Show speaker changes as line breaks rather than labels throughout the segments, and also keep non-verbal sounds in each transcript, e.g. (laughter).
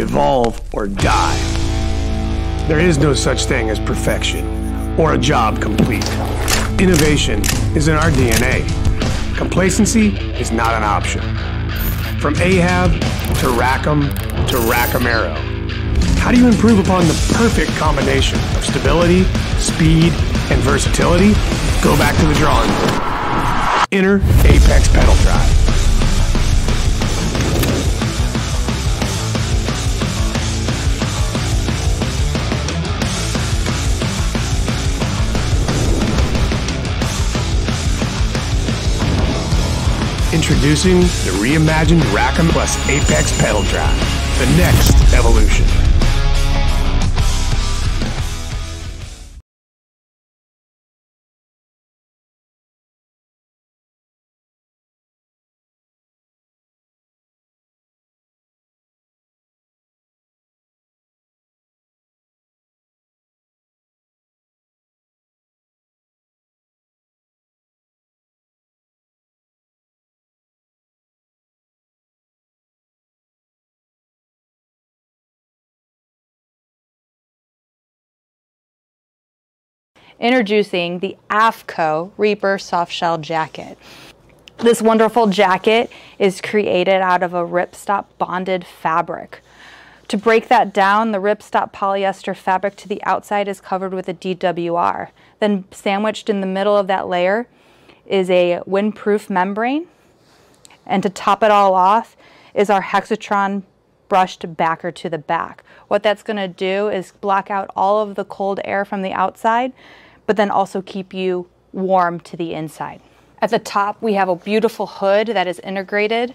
evolve, or die. There is no such thing as perfection or a job complete. Innovation is in our DNA. Complacency is not an option. From Ahab to Rackham to Rackhamaro. How do you improve upon the perfect combination of stability, speed, and versatility? Go back to the drawing board. Enter Apex Pedal Drive. Introducing the reimagined Rackham Plus Apex Pedal Drive, the next evolution.
Introducing the AFTCO Reaper Softshell Jacket. This wonderful jacket is created out of a ripstop bonded fabric. To break that down, the ripstop polyester fabric to the outside is covered with a DWR. Then sandwiched in the middle of that layer is a windproof membrane. And to top it all off is our Hexatron brushed backer to the back. What that's going to do is block out all of the cold air from the outside but then also keep you warm to the inside. At the top, we have a beautiful hood that is integrated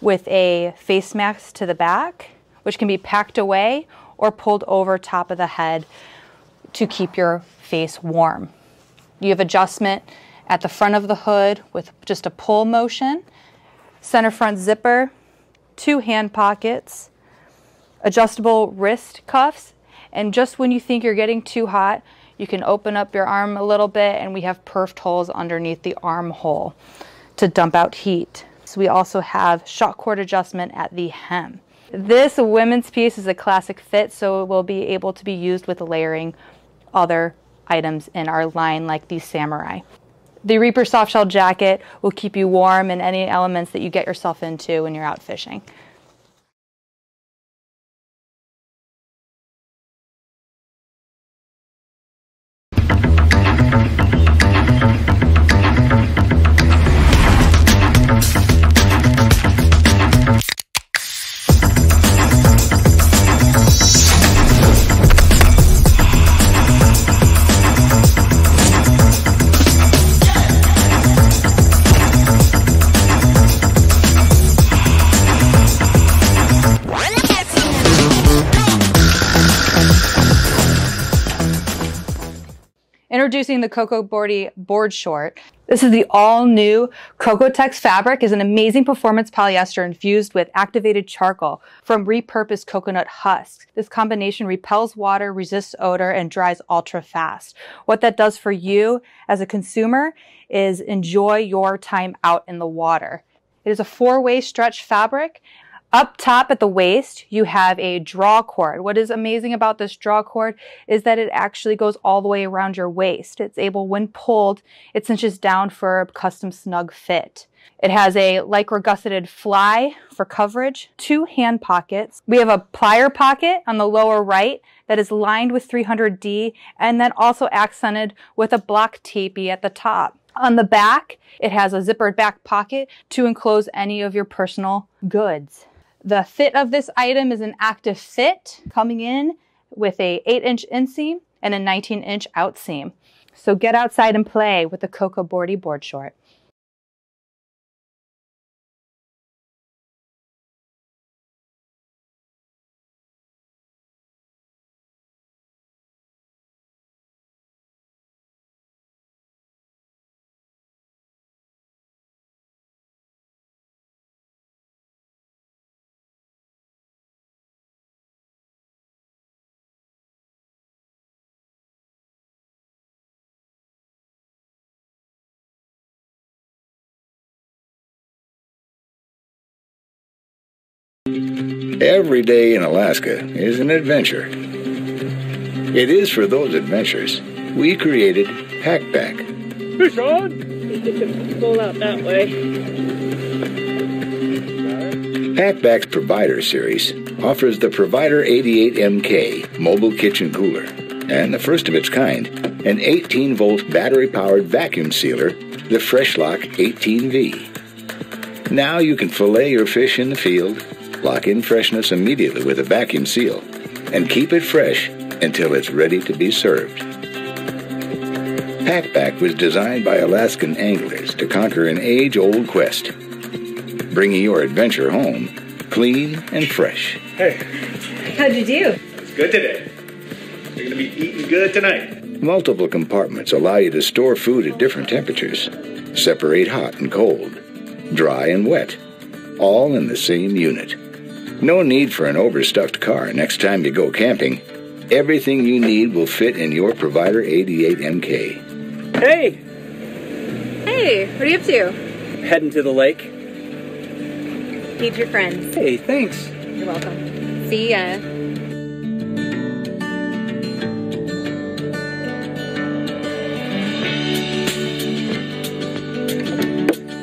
with a face mask to the back, which can be packed away or pulled over top of the head to keep your face warm. You have adjustment at the front of the hood with just a pull motion, center front zipper, two hand pockets, adjustable wrist cuffs, and just when you think you're getting too hot, you can open up your arm a little bit and we have perfed holes underneath the armhole to dump out heat. So we also have shock cord adjustment at the hem. This women's piece is a classic fit, so it will be able to be used with layering other items in our line like the Samurai. The Reaper softshell jacket will keep you warm in any elements that you get yourself into when you're out fishing. Introducing the Coco Boardy board short. This is the all new Cocotex fabric is an amazing performance polyester infused with activated charcoal from repurposed coconut husks. This combination repels water, resists odor, and dries ultra fast. What that does for you as a consumer is enjoy your time out in the water. It is a four-way stretch fabric up top at the waist, you have a draw cord. What is amazing about this draw cord is that it actually goes all the way around your waist. It's able, when pulled, it cinches down for a custom snug fit. It has a lycra gusseted fly for coverage, two hand pockets. We have a plier pocket on the lower right that is lined with 300D and then also accented with a block teepee at the top. On the back, it has a zippered back pocket to enclose any of your personal goods. The fit of this item is an active fit coming in with a 8 inch inseam and a 19 inch outseam. So get outside and play with the Coco Boardy board short.
Every day in Alaska is an adventure. It is for those adventures we created Pack-Back.
Fish on!
Pull out that way.
Pack-Back's Provider series offers the Provider 88MK mobile kitchen cooler and the first of its kind, an 18 volt battery powered vacuum sealer, the FreshLock 18V. Now you can fillet your fish in the field, lock in freshness immediately with a vacuum seal, and keep it fresh until it's ready to be served. Pack-Back was designed by Alaskan anglers to conquer an age old quest, bringing your adventure home clean and fresh.
Hey,
How'd you do?
it's good today. You're gonna be eating good tonight.
Multiple compartments allow you to store food at different temperatures, separate hot and cold, dry and wet, all in the same unit. No need for an overstuffed car next time you go camping. Everything you need will fit in your Provider 88MK.
Hey,
Hey, what are you up to?
heading to the lake.
Meet your friends.
Hey, thanks.
You're welcome. See ya.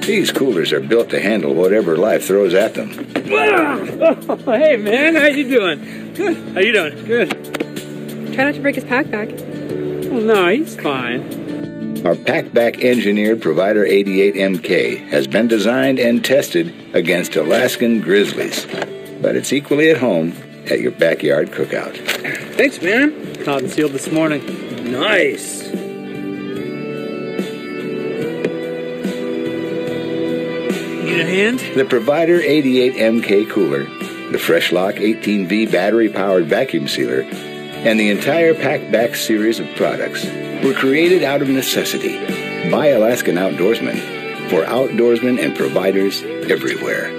These coolers are built to handle whatever life throws at them.
Oh, (laughs) hey man, how you doing? Good. How you doing? Good.
Try not to break his pack back.
Oh no, he's fine.
Our Pack-Back engineered Provider 88MK has been designed and tested against Alaskan grizzlies, but it's equally at home at your backyard cookout.
Thanks, man. Caught and sealed this morning. Nice. Need a hand?
The Provider 88MK cooler, the FreshLock 18V battery powered vacuum sealer, and the entire Pack-Back series of products were created out of necessity by Alaskan outdoorsmen for outdoorsmen and providers everywhere.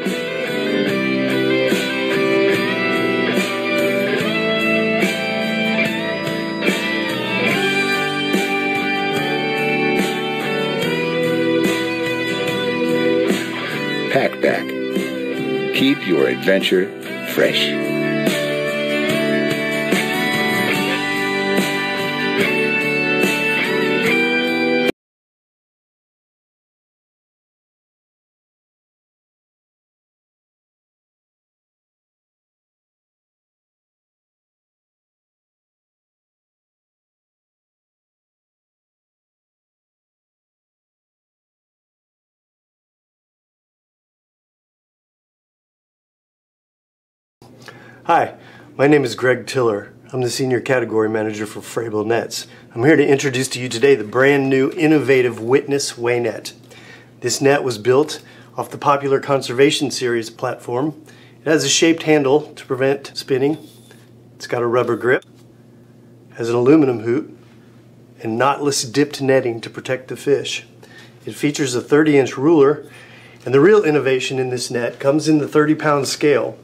Keep your adventure fresh.
Hi, my name is Greg Tiller. I'm the Senior Category Manager for Frabill Nets. I'm here to introduce to you today the brand new innovative Witness Weigh Net. This net was built off the popular Conservation Series platform. It has a shaped handle to prevent spinning. It's got a rubber grip, has an aluminum hoop, and knotless dipped netting to protect the fish. It features a 30 inch ruler, and the real innovation in this net comes in the 30 pound scale.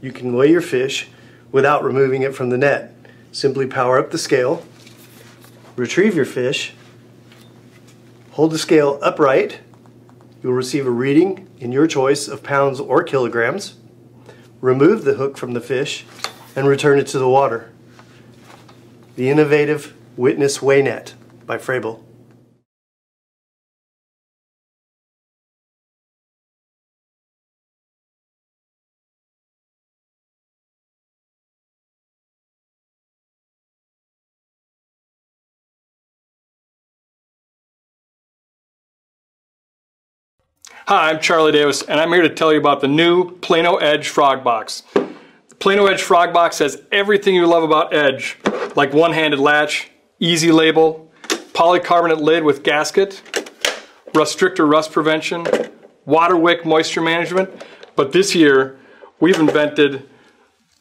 You can weigh your fish without removing it from the net. Simply power up the scale, retrieve your fish, hold the scale upright. You will receive a reading in your choice of pounds or kilograms. Remove the hook from the fish and return it to the water. The innovative Witness Weigh Net by Frabill.
Hi, I'm Charlie Davis, and I'm here to tell you about the new Plano Edge Frog Box. The Plano Edge Frog Box has everything you love about Edge, like one-handed latch, easy label, polycarbonate lid with gasket, Rustrictor rust prevention, water wick moisture management, but this year we've invented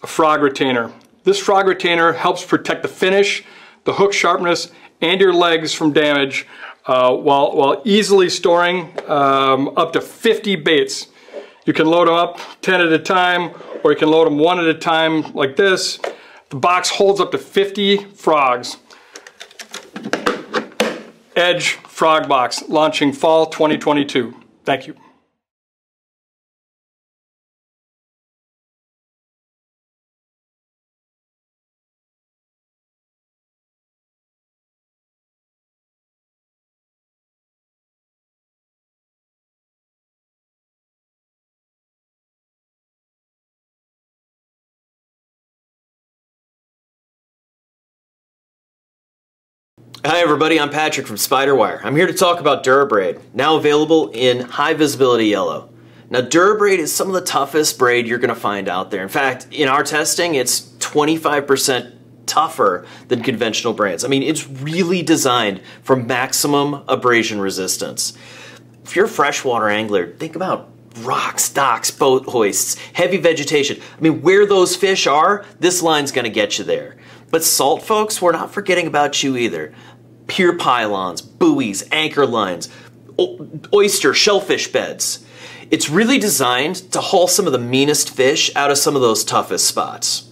a frog retainer. This frog retainer helps protect the finish, the hook sharpness, and your legs from damage uh, while, while easily storing um, up to 50 baits. You can load them up 10 at a time, or you can load them one at a time like this. The box holds up to 50 frogs. Edge Frog Box, launching fall 2022. Thank you.
Hi everybody, I'm Patrick from Spiderwire. I'm here to talk about Durabraid, now available in high visibility yellow. Now Durabraid is some of the toughest braid you're going to find out there. In fact, in our testing, it's 25% tougher than conventional brands. I mean, it's really designed for maximum abrasion resistance. If you're a freshwater angler, think about rocks, docks, boat hoists, heavy vegetation. I mean, where those fish are, this line's going to get you there. But salt folks, we're not forgetting about you either pier pylons, buoys, anchor lines, oyster, shellfish beds. It's really designed to haul some of the meanest fish out of some of those toughest spots.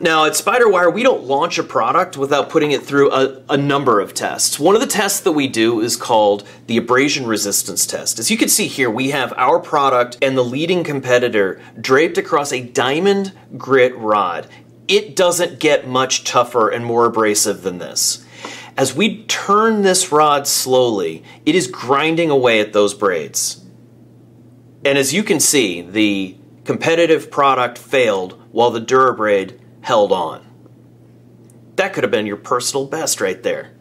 Now, at Spiderwire, we don't launch a product without putting it through a, a, number of tests. One of the tests that we do is called the abrasion resistance test. As you can see here, we have our product and the leading competitor draped across a diamond grit rod. It doesn't get much tougher and more abrasive than this. As we turn this rod slowly, it is grinding away at those braids. And as you can see, the competitive product failed while the Durabraid held on. That could have been your personal best right there.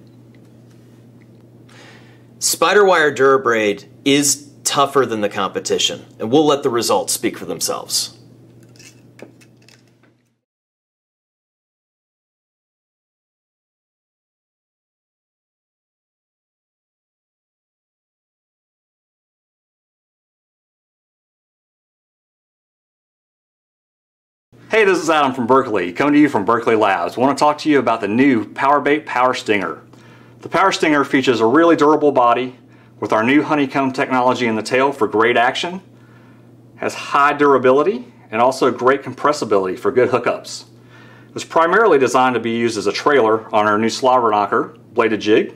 Spiderwire Durabraid is tougher than the competition, and we'll let the results speak for themselves.
This is Adam from Berkley, coming to you from Berkley Labs. I want to talk to you about the new Powerbait Power Stinger. The Power Stinger features a really durable body with our new honeycomb technology in the tail for great action, has high durability, and also great compressibility for good hookups. It's primarily designed to be used as a trailer on our new slobber knocker bladed jig.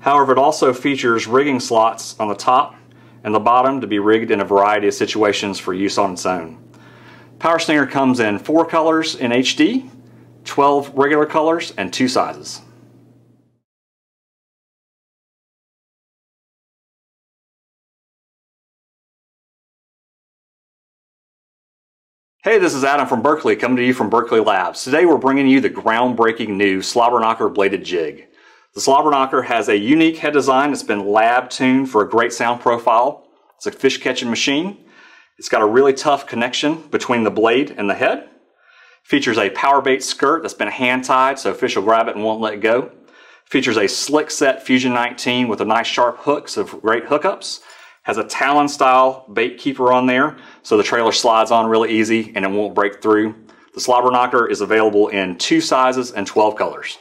However, it also features rigging slots on the top and the bottom to be rigged in a variety of situations for use on its own. Power Stinger comes in four colors in HD, 12 regular colors, and two sizes. Hey, this is Adam from Berkley coming to you from Berkley Labs. Today we're bringing you the groundbreaking new Slobber Knocker bladed jig. The Slobber Knocker has a unique head design that's been lab tuned for a great sound profile. It's a fish catching machine. It's got a really tough connection between the blade and the head. Features a power bait skirt that's been hand tied so fish will grab it and won't let go. Features a slick set Fusion 19 with a nice sharp hooks of great hookups. Has a talon style bait keeper on there so the trailer slides on really easy and it won't break through. The slobber knocker is available in two sizes and 12 colors.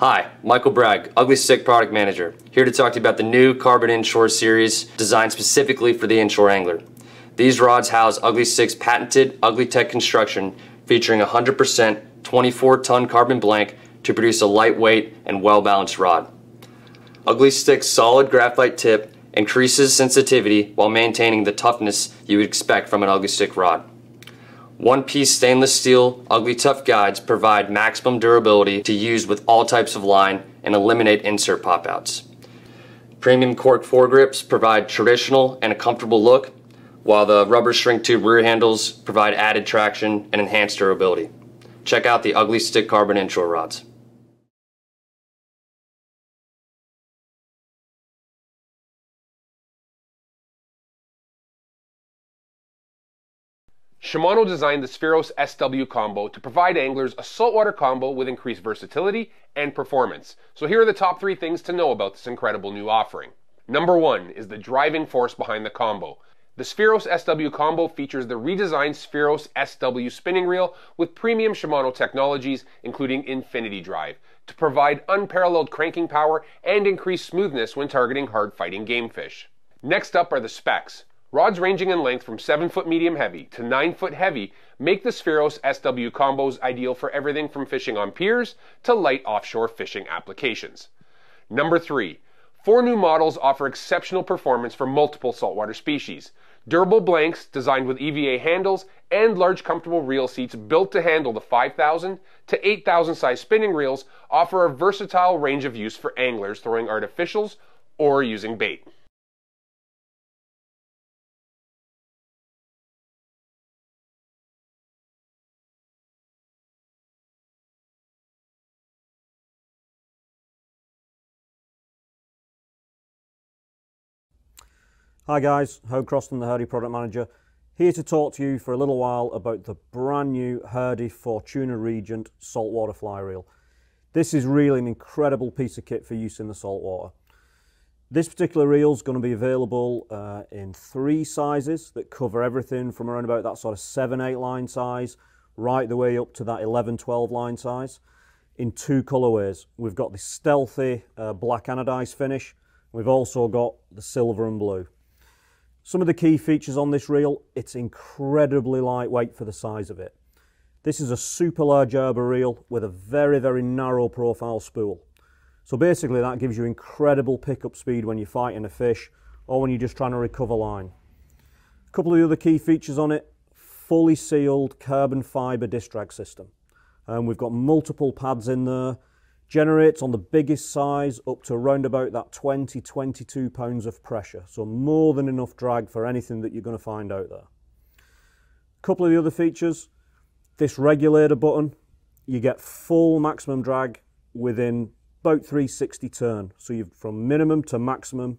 Hi, Michael Bragg, Ugly Stik Product Manager, here to talk to you about the new Carbon Inshore series designed specifically for the inshore angler. These rods house Ugly Stik's patented Ugly Tech construction featuring 100% 24-ton carbon blank to produce a lightweight and well-balanced rod. Ugly Stik's solid graphite tip increases sensitivity while maintaining the toughness you would expect from an Ugly Stick rod. One-piece stainless steel Ugly Tough guides provide maximum durability to use with all types of line and eliminate insert pop-outs. Premium cork foregrips provide traditional and a comfortable look, while the rubber shrink tube rear handles provide added traction and enhanced durability. Check out the Ugly Stik Carbon Inshore rods.
Shimano designed the Spheros SW combo to provide anglers a saltwater combo with increased versatility and performance. So here are the top three things to know about this incredible new offering. Number one is the driving force behind the combo. The Spheros SW combo features the redesigned Spheros SW spinning reel with premium Shimano technologies, including Infinity Drive, to provide unparalleled cranking power and increased smoothness when targeting hard fighting game fish. Next up are the specs. Rods ranging in length from 7 foot medium heavy to 9 foot heavy make the Spheros SW combos ideal for everything from fishing on piers to light offshore fishing applications. Number 3. Four new models offer exceptional performance for multiple saltwater species. Durable blanks designed with EVA handles and large comfortable reel seats built to handle the 5,000 to 8,000 size spinning reels offer a versatile range of use for anglers throwing artificials or using bait.
Hi guys, Howard Croston, the Hardy Product Manager, here to talk to you for a little while about the brand new Hardy Fortuna Regent saltwater fly reel. This is really an incredible piece of kit for use in the saltwater. This particular reel is going to be available uh, in three sizes that cover everything from around about that sort of 7-8 line size right the way up to that 11-12 line size in two colorways. We've got the stealthy uh, black anodized finish. We've also got the silver and blue. Some of the key features on this reel, it's incredibly lightweight for the size of it. This is a super large arbor reel with a very, very narrow profile spool. So basically that gives you incredible pickup speed when you're fighting a fish or when you're just trying to recover line. A couple of the other key features on it, fully sealed carbon fibre disc drag system. Um, we've got multiple pads in there, generates on the biggest size up to around about that 20, 22 pounds of pressure. So more than enough drag for anything that you're going to find out there. A couple of the other features, this regulator button, you get full maximum drag within about 360 turn. So you've from minimum to maximum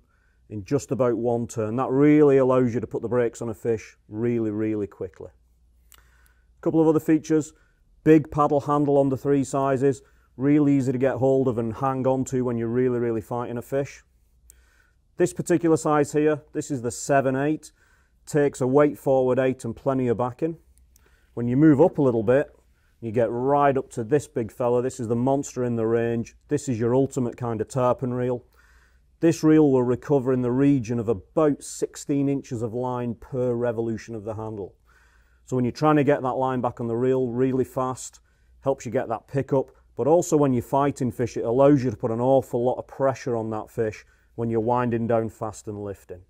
in just about one turn. That really allows you to put the brakes on a fish really, really quickly. A couple of other features, big paddle handle on the three sizes, Really easy to get hold of and hang on to when you're really, really fighting a fish. This particular size here, this is the 7-8, takes a weight forward 8 and plenty of backing. When you move up a little bit, you get right up to this big fella. This is the monster in the range. This is your ultimate kind of tarpon reel. This reel will recover in the region of about 16 inches of line per revolution of the handle. So when you're trying to get that line back on the reel really fast, helps you get that pickup, but also when you're fighting fish, it allows you to put an awful lot of pressure on that fish when you're winding down fast and lifting.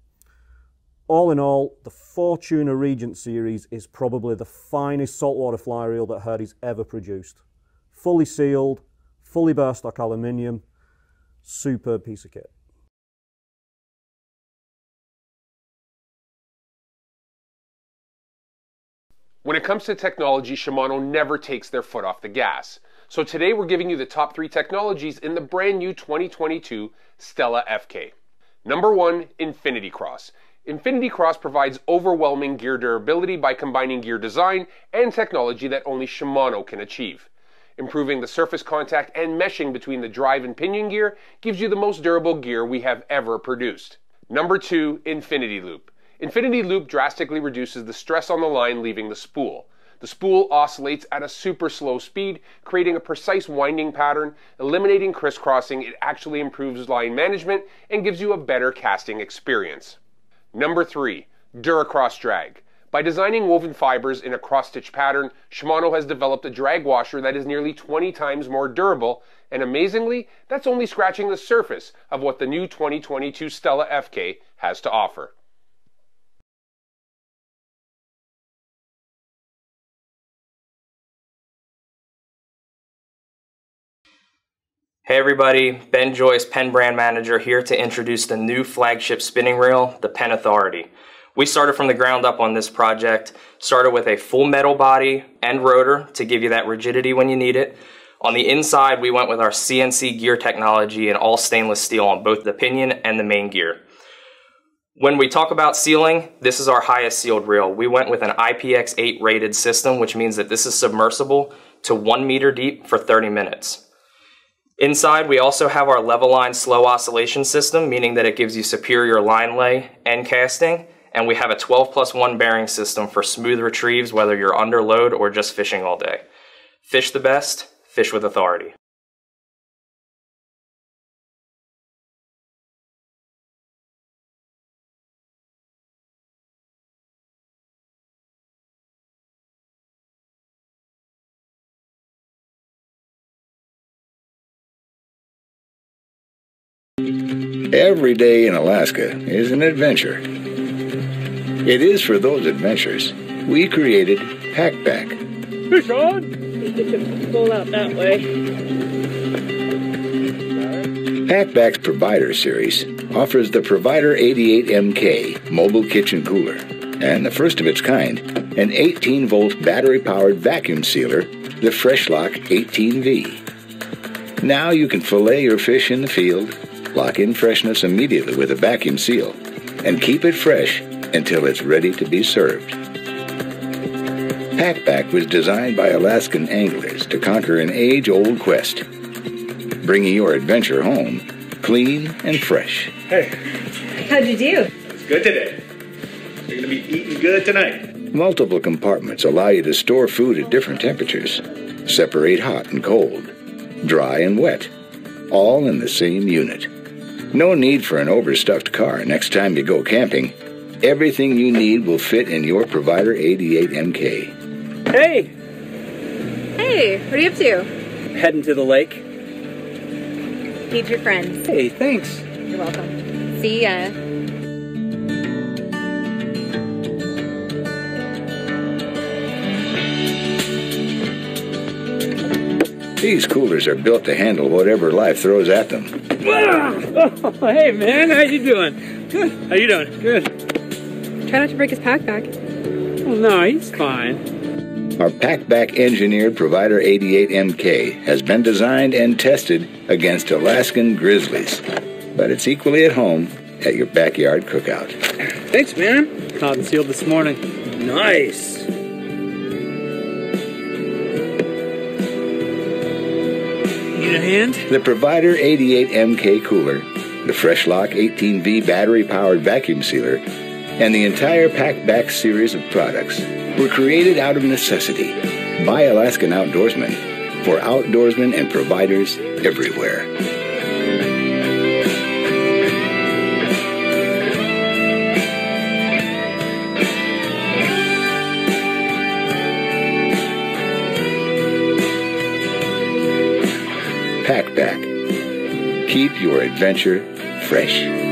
All in all, the Fortuna Regent series is probably the finest saltwater fly reel that Hardy's ever produced. Fully sealed, fully bar stock aluminium, superb piece of kit.
When it comes to technology, Shimano never takes their foot off the gas. So today we're giving you the top three technologies in the brand new 2022 Stella FK. Number one, Infinity Cross. Infinity Cross provides overwhelming gear durability by combining gear design and technology that only Shimano can achieve. Improving the surface contact and meshing between the drive and pinion gear gives you the most durable gear we have ever produced. Number two, Infinity Loop. Infinity Loop drastically reduces the stress on the line leaving the spool. The spool oscillates at a super slow speed, creating a precise winding pattern. Eliminating crisscrossing, it actually improves line management and gives you a better casting experience. Number 3. Duracross Drag. By designing woven fibers in a cross-stitch pattern, Shimano has developed a drag washer that is nearly 20 times more durable, and amazingly, that's only scratching the surface of what the new 2022 Stella FK has to offer.
Hey everybody, Ben Joyce, Penn Brand Manager here to introduce the new flagship spinning reel, the Penn Authority. We started from the ground up on this project, started with a full metal body and rotor to give you that rigidity when you need it. On the inside, we went with our CNC gear technology and all stainless steel on both the pinion and the main gear. When we talk about sealing, this is our highest sealed reel. We went with an IPX8 rated system, which means that this is submersible to one meter deep for 30 minutes. Inside, we also have our level line slow oscillation system, meaning that it gives you superior line lay and casting. And we have a 12 plus 1 bearing system for smooth retrieves, whether you're under load or just fishing all day. Fish the best, fish with authority.
Every day in Alaska is an adventure. It is for those adventures we created Packback.
Fish on! Pull out that way.
Packback's Provider Series offers the Provider 88MK mobile kitchen cooler and the first of its kind, an 18 volt battery powered vacuum sealer, the Freshlock 18V. Now you can fillet your fish in the field, lock in freshness immediately with a vacuum seal, and keep it fresh until it's ready to be served. Packback was designed by Alaskan anglers to conquer an age old quest, bringing your adventure home clean and fresh.
Hey,
How'd you do?
it's good today. You're gonna be eating good tonight.
Multiple compartments allow you to store food at different temperatures, separate hot and cold, dry and wet, all in the same unit. No need for an overstuffed car next time you go camping. Everything you need will fit in your Provider 88MK.
Hey!
Hey, what are you up to?
Heading to the lake.
Need your friends.
Hey, thanks.
You're welcome. See ya.
These coolers are built to handle whatever life throws at them.
Oh, (laughs) hey man, how you doing? Good. How you doing? Good.
Try not to break his pack back.
Oh no, he's fine.
Our Packback engineered Provider 88MK has been designed and tested against Alaskan grizzlies, but it's equally at home at your backyard cookout.
Thanks, man. Caught and sealed this morning. Nice.
The Provider 88MK cooler, the Freshlock 18V battery powered vacuum sealer, and the entire Packback series of products were created out of necessity by Alaskan outdoorsmen for outdoorsmen and providers everywhere. Keep your adventure fresh.